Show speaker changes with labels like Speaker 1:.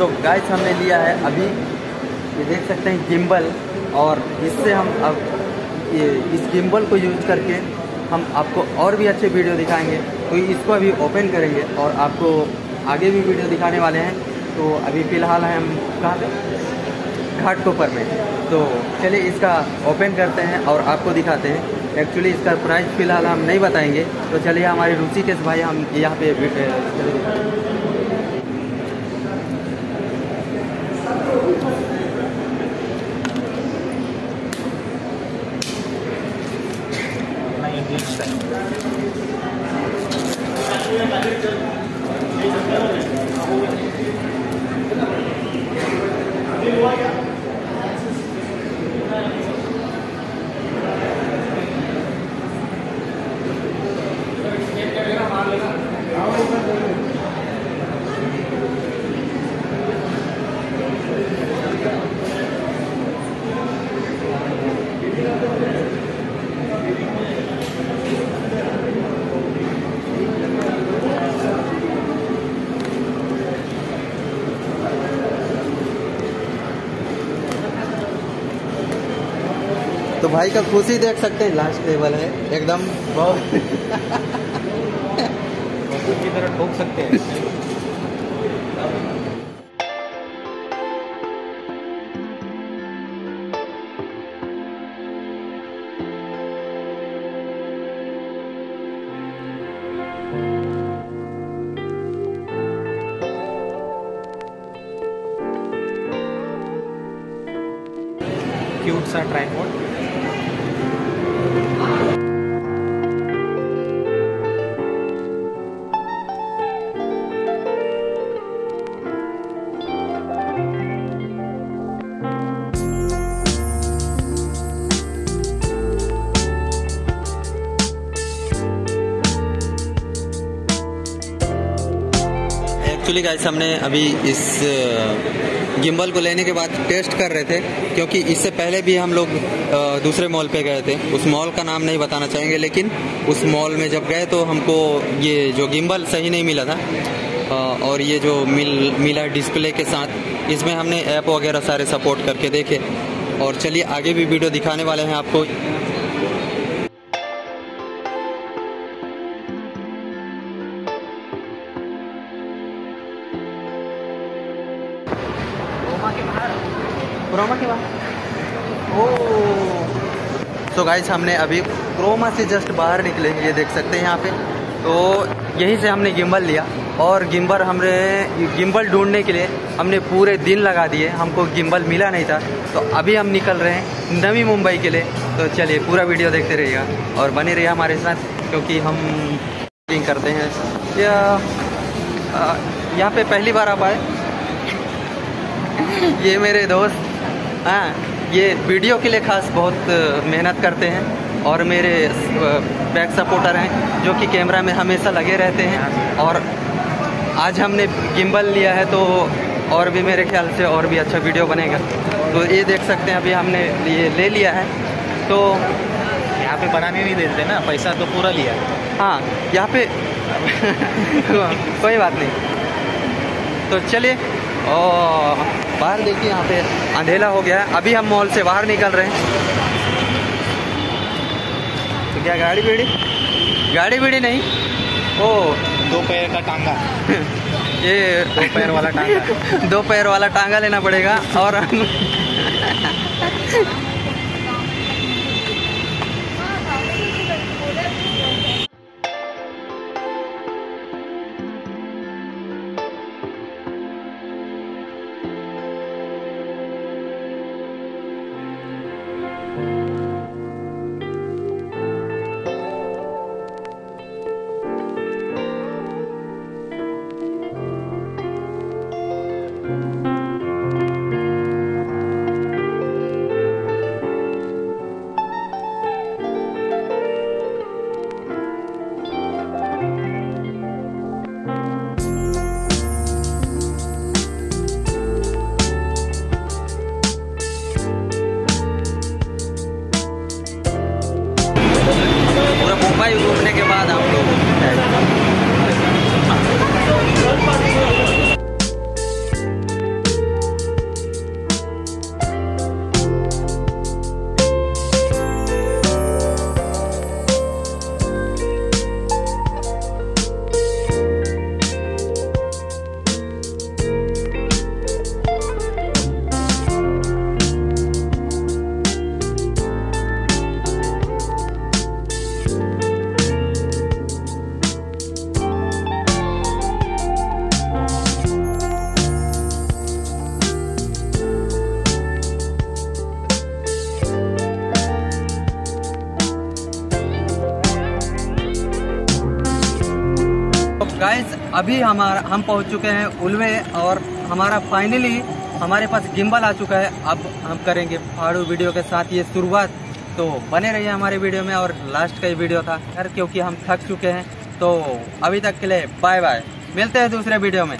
Speaker 1: तो गाइस हमने लिया है अभी, ये देख सकते हैं गिम्बल और इससे हम अब ये, इस गिम्बल को यूज़ करके हम आपको और भी अच्छे वीडियो दिखाएँगे। तो इसको अभी ओपन करेंगे और आपको आगे भी वीडियो दिखाने वाले हैं। तो अभी फ़िलहाल हम कहाँ पे? घाट कोपर में। तो चलिए इसका ओपन करते हैं और आपको दिखाते हैं। एक्चुअली इसका प्राइस फ़िलहाल हम नहीं बताएँगे। तो चलिए हमारे ऋषिकेश भाई हम यहाँ पे चलिए दिखाते तो भाई का खुशी देख सकते हैं लास्ट लेवल है एकदम। बहुत
Speaker 2: की तरह ठोक सकते हैं। क्यूट सा ट्राईपॉड
Speaker 1: एक्चुअली गाइस हमने अभी इस गिम्बल को लेने के बाद टेस्ट कर रहे थे, क्योंकि इससे पहले भी हम लोग दूसरे मॉल पे गए थे। उस मॉल का नाम नहीं बताना चाहेंगे, लेकिन उस मॉल में जब गए तो हमको ये जो गिम्बल सही नहीं मिला था। और ये जो मिल, मिला डिस्प्ले के साथ, इसमें हमने ऐप वगैरह सारे सपोर्ट करके देखे। और चलिए, आगे भी वीडियो दिखाने वाले हैं आपको। तो गाइस हमने अभी क्रोमा से जस्ट बाहर निकले, ये देख सकते हैं यहाँ पे। तो यहीं से हमने गिम्बल लिया और गिम्बल हमने गिम्बल ढूँढने के लिए हमने पूरे दिन लगा दिए। हमको गिम्बल मिला नहीं था। तो अभी हम निकल रहे हैं नवी मुंबई के लिए। तो चलिए पूरा वीडियो देखते रहिएगा और बने रहिए हमारे साथ, क्योंकि हम करते हैं। या यहाँ पे पहली बार आप आए। ये मेरे दोस्त हाँ ये वीडियो के लिए खास बहुत मेहनत करते हैं और मेरे बैक सपोर्टर हैं जो कि कैमरा में हमेशा लगे रहते हैं और आज हमने गिम्बल लिया है तो और भी मेरे ख्याल से और भी अच्छा वीडियो बनेगा। तो ये देख सकते हैं अभी हमने ये ले लिया है। तो
Speaker 2: यहाँ पे बनाने नहीं देते ना पैसा तो पूरा लिया।
Speaker 1: हाँ यहाँ पे कोई बात नहीं। तो चलिए और बाहर देखिए यहाँ पे अंधेला हो गया है। अभी हम मॉल से बाहर निकल रहे हैं। तो क्या गाड़ी बीड़ी? गाड़ी बीड़ी नहीं। ओ
Speaker 2: दो पैर का टांगा।
Speaker 1: ये
Speaker 2: दो पैर वाला टांगा।
Speaker 1: दो पैर वाला टांगा लेना पड़ेगा और अभी हमारा, हम पहुँच चुके हैं उलवे और हमारा फाइनली हमारे पास गिम्बल आ चुका है। अब हम करेंगे फाड़ू वीडियो के साथ ये शुरुआत। तो बने रहिए हमारे वीडियो में और लास्ट का ये वीडियो था। क्योंकि हम थक चुके हैं तो अभी तक के लिए बाय बाय मिलते हैं दूसरे वीडियो में।